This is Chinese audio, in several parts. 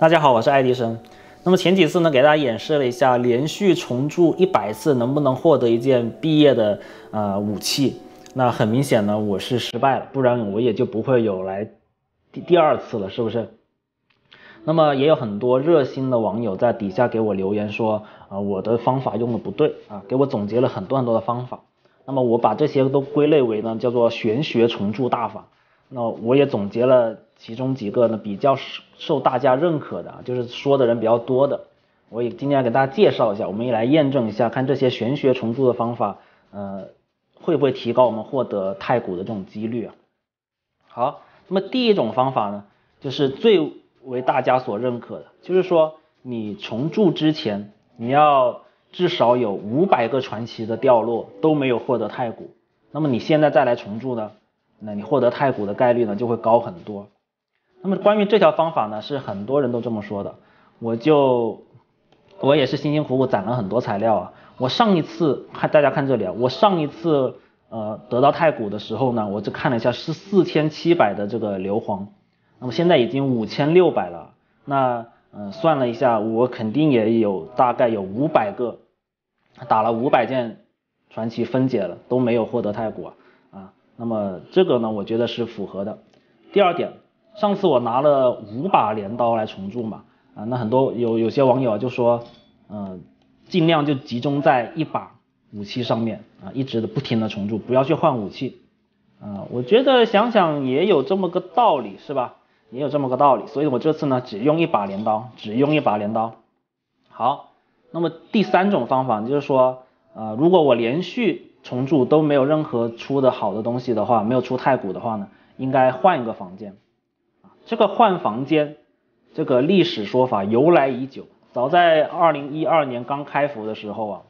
大家好，我是爱迪生。那么前几次呢，给大家演示了一下连续重铸一百次能不能获得一件毕业的呃武器。那很明显呢，我是失败了，不然我也就不会有来第第二次了，是不是？那么也有很多热心的网友在底下给我留言说，啊，我的方法用的不对啊，给我总结了很多很多的方法。那么我把这些都归类为呢，叫做玄学重铸大法。那我也总结了其中几个呢，比较受大家认可的，就是说的人比较多的。我也今天给大家介绍一下，我们也来验证一下，看这些玄学重铸的方法，呃，会不会提高我们获得太古的这种几率啊？好，那么第一种方法呢，就是最为大家所认可的，就是说你重铸之前，你要至少有五百个传奇的掉落都没有获得太古，那么你现在再来重铸呢，那你获得太古的概率呢就会高很多。那么关于这条方法呢，是很多人都这么说的，我就我也是辛辛苦苦攒了很多材料啊，我上一次看大家看这里啊，我上一次呃得到太古的时候呢，我就看了一下是四千七百的这个硫磺。那么现在已经五千六百了，那嗯算了一下，我肯定也有大概有五百个打了五百件传奇分解了都没有获得太古啊，那么这个呢我觉得是符合的。第二点，上次我拿了五把镰刀来重铸嘛啊，那很多有有些网友就说嗯尽量就集中在一把武器上面啊，一直的不停的重铸，不要去换武器啊，我觉得想想也有这么个道理是吧？也有这么个道理，所以我这次呢只用一把镰刀，只用一把镰刀。好，那么第三种方法就是说，呃，如果我连续重铸都没有任何出的好的东西的话，没有出太古的话呢，应该换一个房间。这个换房间，这个历史说法由来已久，早在二零一二年刚开服的时候啊，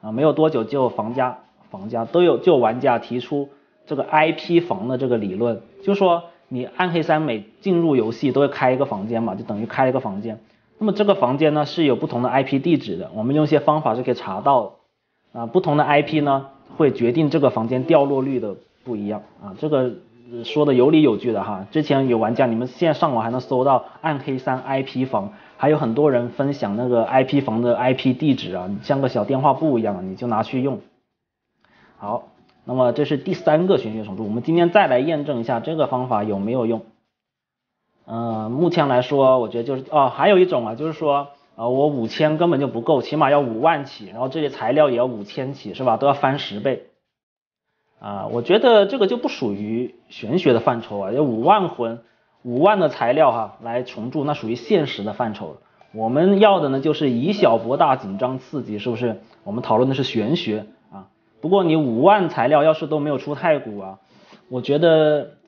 啊没有多久就房家房家都有就玩家提出这个 IP 房的这个理论，就说。你暗黑三每进入游戏都会开一个房间嘛，就等于开一个房间。那么这个房间呢是有不同的 IP 地址的，我们用一些方法是可以查到啊，不同的 IP 呢会决定这个房间掉落率的不一样啊，这个说的有理有据的哈。之前有玩家，你们现在上网还能搜到暗黑三 IP 房，还有很多人分享那个 IP 房的 IP 地址啊，像个小电话簿一样，你就拿去用。好。那么这是第三个玄学重铸，我们今天再来验证一下这个方法有没有用。嗯，目前来说，我觉得就是哦，还有一种啊，就是说啊，我五千根本就不够，起码要五万起，然后这些材料也要五千起，是吧？都要翻十倍。啊，我觉得这个就不属于玄学的范畴啊，要五万魂、五万的材料哈来重铸，那属于现实的范畴了。我们要的呢就是以小博大，紧张刺激，是不是？我们讨论的是玄学啊。不过你五万材料要是都没有出太古啊，我觉得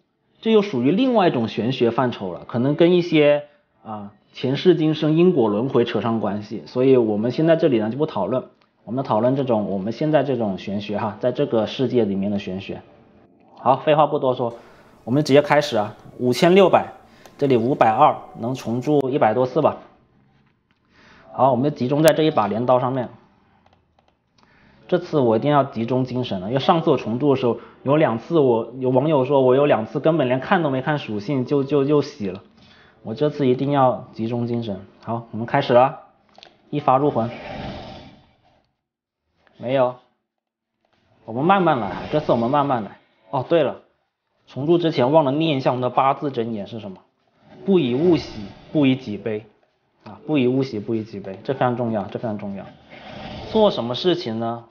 这又属于另外一种玄学范畴了，可能跟一些啊前世今生因果轮回扯上关系，所以我们现在这里呢就不讨论，我们讨论这种我们现在这种玄学哈，在这个世界里面的玄学。好，废话不多说，我们直接开始啊，五千六百，这里五百二能重铸一百多次吧。好，我们就集中在这一把镰刀上面。这次我一定要集中精神了，因为上次我重铸的时候有两次，我有网友说我有两次根本连看都没看属性就就就洗了，我这次一定要集中精神。好，我们开始了，一发入魂，没有，我们慢慢来，这次我们慢慢来。哦，对了，重铸之前忘了念一下我们的八字真言是什么？不以物喜，不以己悲啊！不以物喜，不以己悲，这非常重要，这非常重要。做什么事情呢？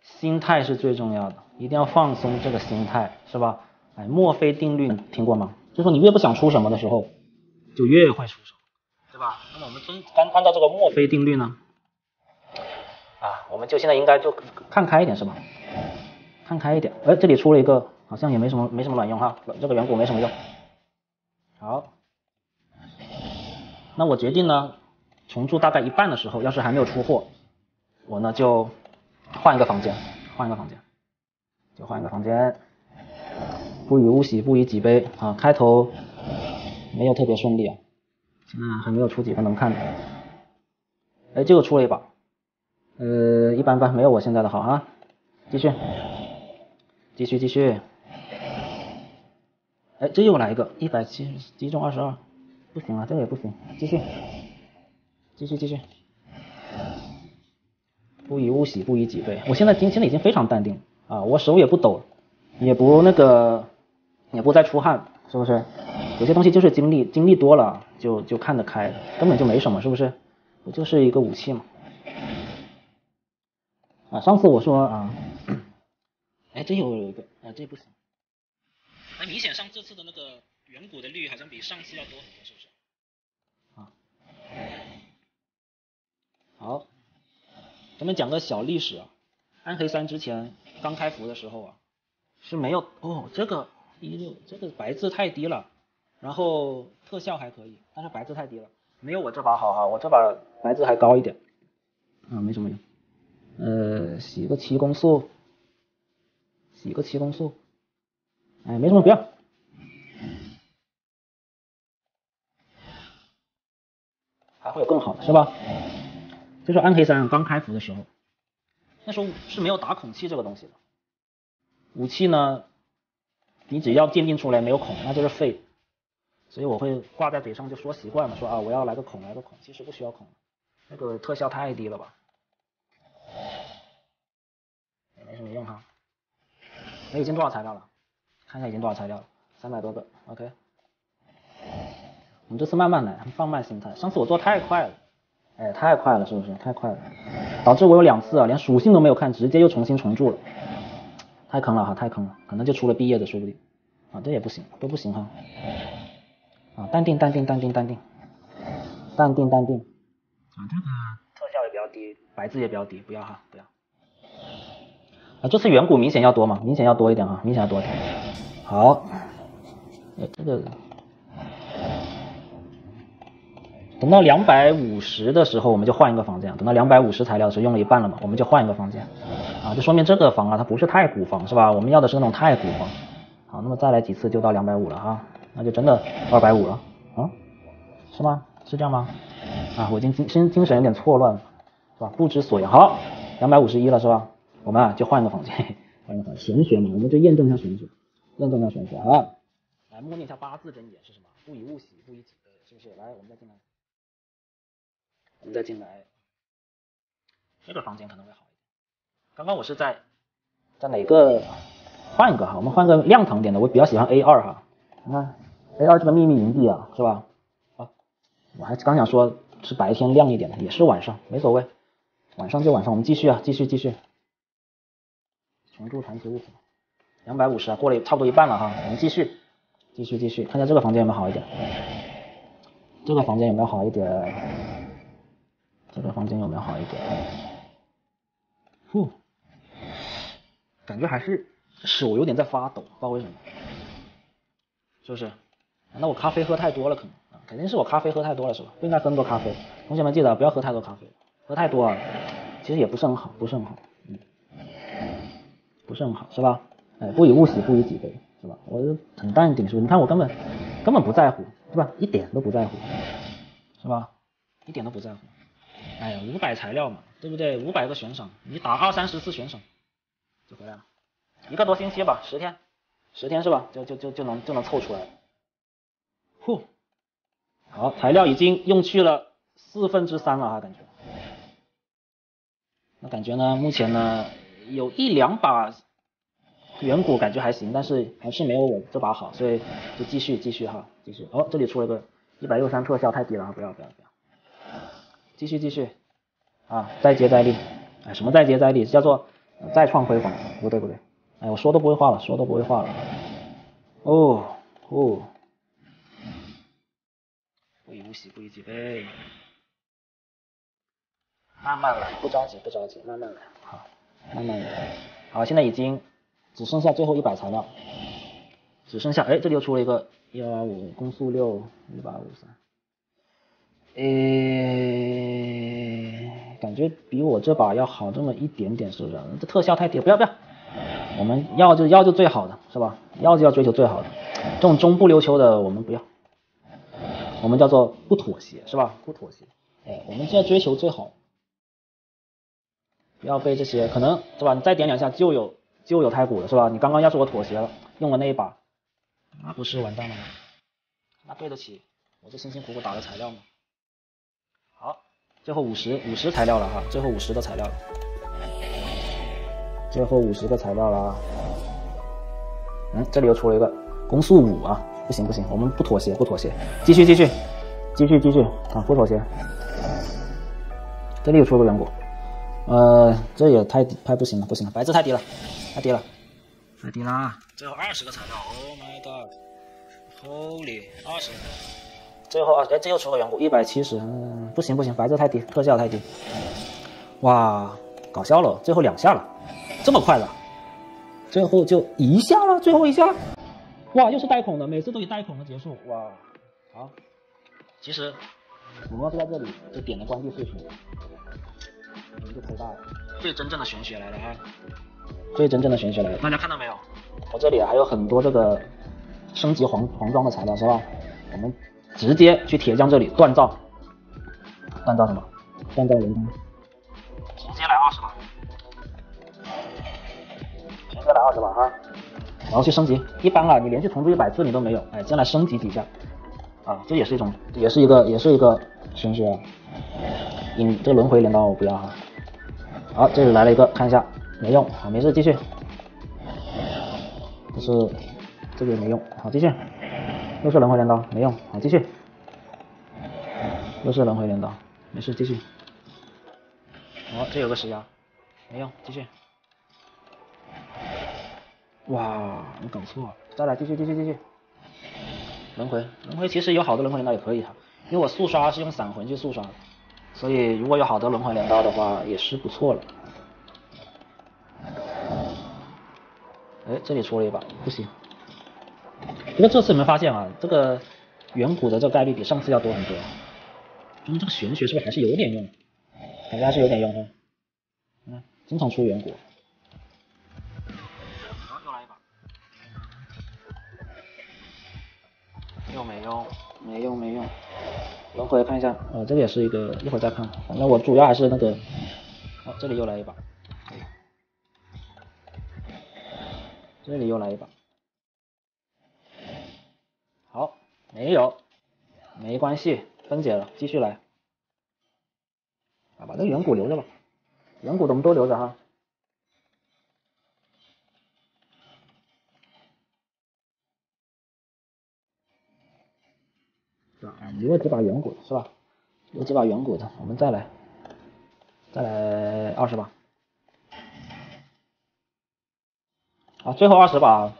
心态是最重要的，一定要放松这个心态，是吧？哎，墨菲定律听过吗？就说你越不想出什么的时候，就越会出手，对吧？那么我们真按按照这个墨菲定律呢，啊，我们就现在应该就看开一点，是吧？看开一点。哎，这里出了一个，好像也没什么没什么卵用哈，这个远古没什么用。好，那我决定呢，重铸大概一半的时候，要是还没有出货，我呢就。换一个房间，换一个房间，就换一个房间。不以物喜，不以己悲啊！开头没有特别顺利啊，现在还没有出几个能看的。哎，这个出了一把，呃，一般般，没有我现在的好啊。继续，继续，继续。哎，这又来一个，一百七十击中二十二，不行啊，这个也不行，继续。继续继续，不以物喜，不以己悲。我现在今现在已经非常淡定啊，我手也不抖，也不那个，也不再出汗，是不是？有些东西就是经历经历多了就就看得开，根本就没什么，是不是？不就是一个武器嘛。啊，上次我说啊，哎，这有一个啊，这不行。哎，明显上这次的那个远古的绿好像比上次要多很多，是不是？啊，好，咱们讲个小历史啊。暗黑三之前刚开服的时候啊，是没有哦，这个一六这个白字太低了，然后特效还可以，但是白字太低了，没有我这把好哈，我这把白字还高一点，啊，没什么用。呃，洗个七攻速，洗个七攻速，哎，没什么不要。还会有更好的是吧？就是暗黑三刚开服的时候，那时候是没有打孔器这个东西的。武器呢，你只要鉴定出来没有孔，那就是废。所以我会挂在嘴上就说习惯了，说啊我要来个孔来个孔，其实不需要孔，那个特效太低了吧。也没什么用哈。那，已经多少材料了？看一下已经多少材料了，三百多个。OK。我们这次慢慢来，放慢心态。上次我做太快了，哎，太快了，是不是？太快了，导致我有两次啊，连属性都没有看，直接又重新重铸了，太坑了哈，太坑了，可能就出了毕业的说不定。啊，这也不行，都不行哈。啊，淡定，淡定，淡定，淡定，淡定，淡定。啊，这个特效也比较低，白字也比较低，不要哈，不要。啊，这次远古明显要多嘛，明显要多一点啊，明显要多一点。好，哎，这个。等到两百五十的时候，我们就换一个房间。等到两百五十材料的时候，用了一半了嘛，我们就换一个房间。啊，就说明这个房啊，它不是太古房，是吧？我们要的是那种太古房。好，那么再来几次就到两百五了哈，那就真的二百五了啊？是吗？是这样吗？啊，我已经精精精神有点错乱了，是吧？不知所言。好，两百五十一了是吧？我们啊就换一个房间，换一个房间。玄学嘛，我们就验证一下玄学，验证一下玄学啊。来默念一下八字真言是什么？不以物喜，不以己悲，是不是？来，我们再进来。我们再进来，这个房间可能会好一点。刚刚我是在在哪个换一个哈？我们换个亮堂点的，我比较喜欢 A 二哈。你看 A 二这个秘密营地啊，是吧？啊，我还刚想说是白天亮一点的，也是晚上，没所谓，晚上就晚上。我们继续啊，继续继续。重铸传奇物品，两百五十啊，过了差不多一半了哈。我们继续继续继续，看一下这个房间有没有好一点。这个房间有没有好一点？这个房间有没有好一点？呼，感觉还是手有点在发抖，不知道为什么，是不是？那我咖啡喝太多了，可能啊，肯定是我咖啡喝太多了，是吧？不应该喝那么多咖啡。同学们记得不要喝太多咖啡，喝太多啊，其实也不是很好，不是很好，嗯，不是很好，是吧？哎，不以物喜，不以己悲，是吧？我很淡定，是不是？你看我根本根本不在乎，是吧？一点都不在乎，是吧？一点都不在乎。哎呀，五百材料嘛，对不对？五百个悬赏，你打二三十次悬赏就回来了，一个多星期吧，十天，十天是吧？就就就就能就能凑出来。呼，好，材料已经用去了四分之三了哈，感觉。那感觉呢？目前呢，有一两把远古感觉还行，但是还是没有我这把好，所以就继续继续哈，继续。哦，这里出了个一百六三特效，太低了，不要不要不要。继续继续，啊，再接再厉，哎，什么再接再厉？叫做再创辉煌？不对不对，哎，我说都不会画了，说都不会画了。哦哦，不喜，不以己悲，慢慢来，不着急不着急，慢慢来，好，慢慢来。好，现在已经只剩下最后一百材料，只剩下，哎，这里又出了一个幺二五攻速六一八五三。诶，感觉比我这把要好这么一点点，是不是？这特效太低，不要不要，我们要就要就最好的，是吧？要就要追求最好的，这种中不溜秋的我们不要，我们叫做不妥协，是吧？不妥协，哎，我们现在追求最好，不要被这些可能是吧？你再点两下就有就有太古了，是吧？你刚刚要是我妥协了，用了那一把，那不是完蛋了吗？那对得起我这辛辛苦苦打的材料吗？好最后五十五十材料了哈，最后五十的材料了，最后五十个材料了啊。嗯，这里又出了一个攻速五啊，不行不行，我们不妥协不妥协，继续继续继续继续啊，不妥协。这里又出了个远古，呃，这也太太不行了不行了，白字太低了，太低了，太低了。最后二十个材料，Oh my god，Holy，二十。最后啊，哎，这又出个远古，一百七十，嗯，不行不行，白字太低，特效太低。哇，搞笑了，最后两下了，这么快的，最后就一下了，最后一下，哇，又是带孔的，每次都以带孔的结束，哇，好，其实我们要是在这里，就点了关闭视频，你们就亏大了，最真正的玄学来了啊，最真正的玄学来了，大家看到没有？我这里还有很多这个升级黄黄装的材料是吧？我们。直接去铁匠这里锻造，锻造什么？锻造人工，直接来二十把，直接来二十把哈，然后去升级。一般啊，你连续重铸一百次你都没有，哎，先来升级几下，啊，这也是一种，也是一个，也是一个玄学。引这轮回镰刀我不要哈。好，这里来了一个，看一下，没用啊，没事继续。这是这个也没用，好继续。又是轮回镰刀，没用，好继续。又是轮回镰刀，没事继续。好，这有个石牙，没用，继续。哇，你搞错了，再来继续继续继续。轮回，轮回其实有好多轮回镰刀也可以哈，因为我速刷是用散魂去速刷，所以如果有好多轮回镰刀的话也是不错了。哎，这里出了一把，不行。不过这次有没有发现啊？这个远古的这个概率比上次要多很多，说明这个玄学是不是还是有点用？感觉还是有点用哈。嗯，经常出远古。没用，没用，没用。轮回看一下，呃，这个也是一个，一会儿再看。反正我主要还是那个。好，这里又来一把。这里又来一把。好没有，没关系，分解了，继续来，啊，把这远古留着吧，远古的我们都留着哈。啊留了几把远古的是吧？留几把远古的，我们再来，再来二十把。好，最后二十把，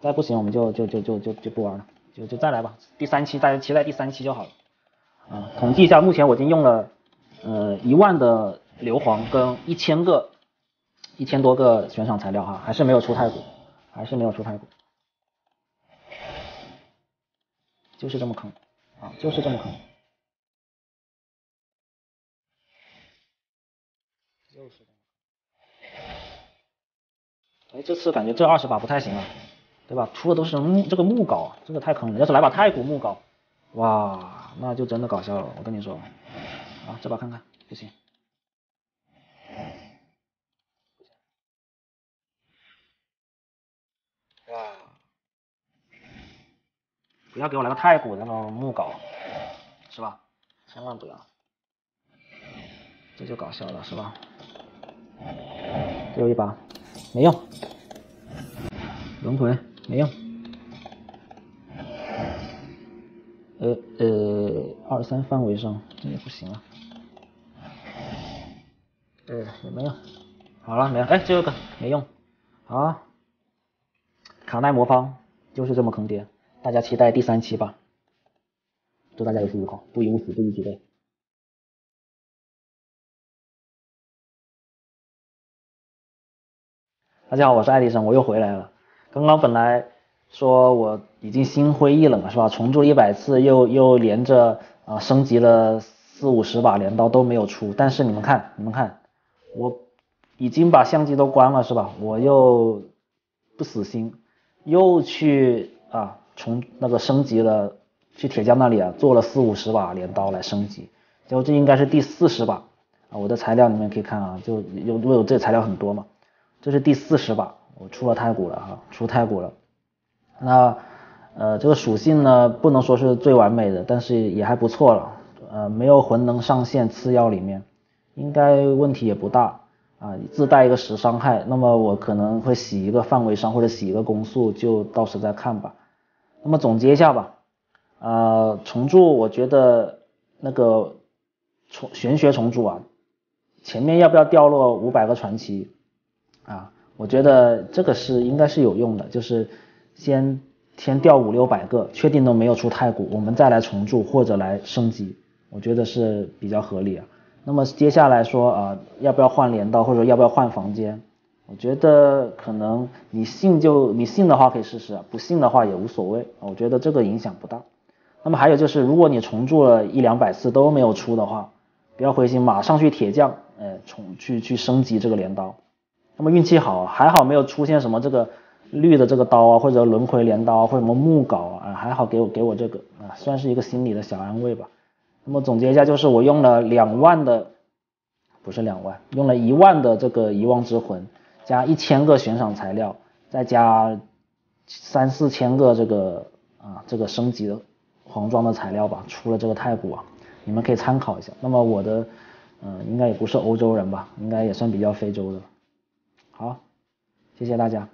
再不行我们就就就就就就不玩了。就就再来吧，第三期大家期待第三期就好了。啊，统计一下，目前我已经用了呃一万的硫磺跟一千个一千多个悬赏材料哈，还是没有出太古，还是没有出太古，就是这么坑啊，就是这么坑，又是。哎，这次感觉这二十把不太行啊。对吧？出的都是木这个木镐，这个太坑了。要是来把太古木镐，哇，那就真的搞笑了。我跟你说，啊，这把看看，不行，不要给我来个太古那种木镐，是吧？千万不要，这就搞笑了，是吧？最后一把，没用，轮回。没用，呃呃，二三范围上这也不行啊，呃也没用，好了没了，哎最后一个。没用，好，卡耐魔方就是这么坑爹，大家期待第三期吧，祝大家游戏愉快，不以物死，不以己悲。大家好，我是爱迪生，我又回来了。刚刚本来说我已经心灰意冷了，是吧？重铸一百次，又又连着啊升级了四五十把镰刀都没有出。但是你们看，你们看，我已经把相机都关了，是吧？我又不死心，又去啊从那个升级了，去铁匠那里啊做了四五十把镰刀来升级。结果这应该是第四十把啊，我的材料里面可以看啊，就有我有这材料很多嘛，这是第四十把。我出了太古了哈，出太古了。那呃这个属性呢不能说是最完美的，但是也还不错了。呃没有魂能上限次要里面，应该问题也不大啊，自带一个十伤害，那么我可能会洗一个范围伤或者洗一个攻速，就到时再看吧。那么总结一下吧，呃重铸我觉得那个重玄学重铸啊，前面要不要掉落五百个传奇啊？我觉得这个是应该是有用的，就是先先掉五六百个，确定都没有出太古，我们再来重铸或者来升级，我觉得是比较合理啊。那么接下来说啊，要不要换镰刀或者要不要换房间？我觉得可能你信就你信的话可以试试，不信的话也无所谓，我觉得这个影响不大。那么还有就是，如果你重铸了一两百次都没有出的话，不要灰心，马上去铁匠，呃，重去去升级这个镰刀。那么运气好，还好没有出现什么这个绿的这个刀啊，或者轮回镰刀啊，或者什么木镐啊，还好给我给我这个啊，算是一个心理的小安慰吧。那么总结一下，就是我用了两万的，不是两万，用了一万的这个遗忘之魂，加一千个悬赏材料，再加三四千个这个啊这个升级的黄装的材料吧，出了这个太古啊，你们可以参考一下。那么我的嗯，应该也不是欧洲人吧，应该也算比较非洲的。好，谢谢大家。